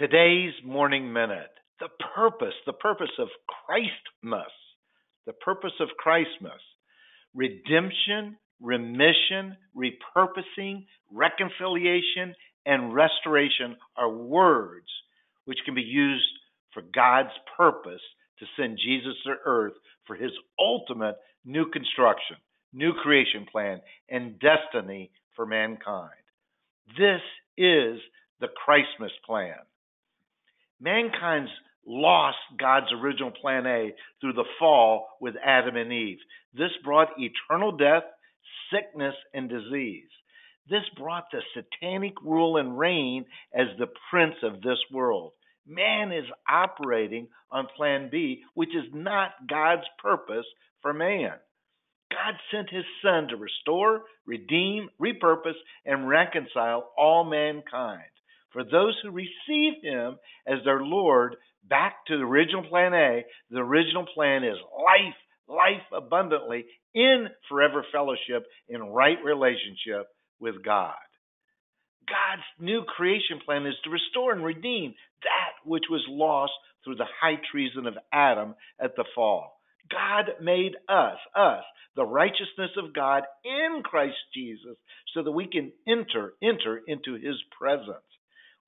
Today's morning minute, the purpose, the purpose of Christmas, the purpose of Christmas, redemption, remission, repurposing, reconciliation, and restoration are words which can be used for God's purpose to send Jesus to earth for his ultimate new construction, new creation plan, and destiny for mankind. This is the Christmas plan. Mankind's lost God's original plan A through the fall with Adam and Eve. This brought eternal death, sickness, and disease. This brought the satanic rule and reign as the prince of this world. Man is operating on plan B, which is not God's purpose for man. God sent his son to restore, redeem, repurpose, and reconcile all mankind. For those who receive him as their Lord back to the original plan A, the original plan is life, life abundantly in forever fellowship in right relationship with God. God's new creation plan is to restore and redeem that which was lost through the high treason of Adam at the fall. God made us, us, the righteousness of God in Christ Jesus, so that we can enter, enter into his presence.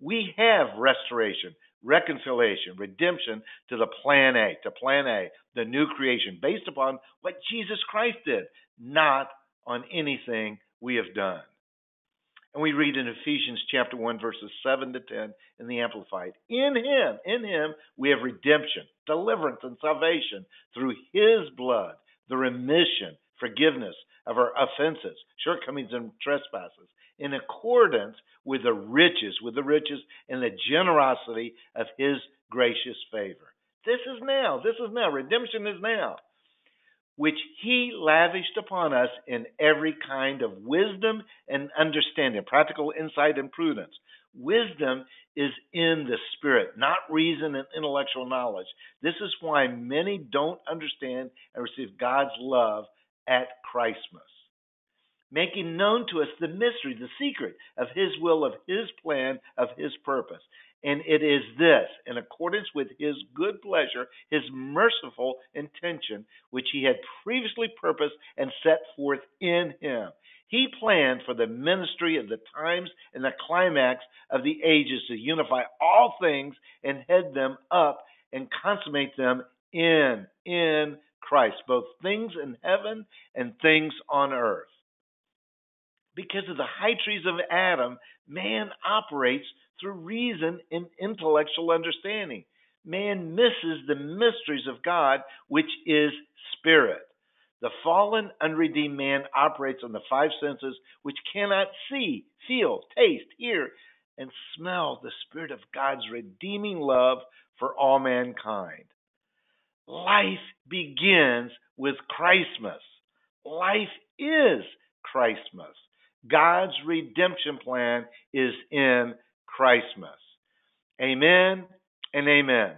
We have restoration, reconciliation, redemption to the plan A, to plan A, the new creation, based upon what Jesus Christ did, not on anything we have done. And we read in Ephesians chapter 1, verses 7 to 10 in the Amplified. In Him, in Him, we have redemption, deliverance, and salvation through His blood, the remission, forgiveness of our offenses, shortcomings, and trespasses, in accordance with the riches, with the riches and the generosity of His gracious favor. This is now. This is now. Redemption is now which he lavished upon us in every kind of wisdom and understanding, practical insight and prudence. Wisdom is in the spirit, not reason and intellectual knowledge. This is why many don't understand and receive God's love at Christmas. Making known to us the mystery, the secret of His will, of His plan, of His purpose. And it is this, in accordance with his good pleasure, his merciful intention, which he had previously purposed and set forth in him. He planned for the ministry of the times and the climax of the ages to unify all things and head them up and consummate them in, in Christ, both things in heaven and things on earth. Because of the high treason of Adam, man operates through reason and intellectual understanding. Man misses the mysteries of God, which is spirit. The fallen, unredeemed man operates on the five senses, which cannot see, feel, taste, hear, and smell the Spirit of God's redeeming love for all mankind. Life begins with Christmas. Life is Christmas. God's redemption plan is in Christmas. Amen and amen.